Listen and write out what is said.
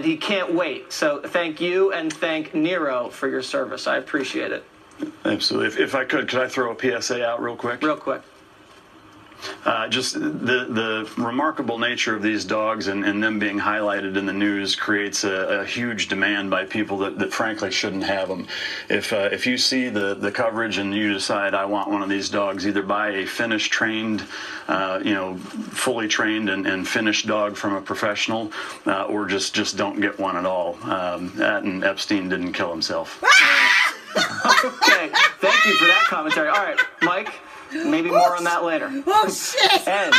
and he can't wait. So thank you and thank Nero for your service. I appreciate it. Absolutely. If, if I could, could I throw a PSA out real quick? Real quick. Uh, just the the remarkable nature of these dogs and, and them being highlighted in the news creates a, a huge demand by people that, that frankly shouldn't have them. If uh, if you see the, the coverage and you decide I want one of these dogs, either buy a finished trained, uh, you know, fully trained and, and finished dog from a professional, uh, or just just don't get one at all. Um, and Epstein didn't kill himself. okay, thank you for that commentary. All right, Mike. Maybe more on that later. Oh shit! And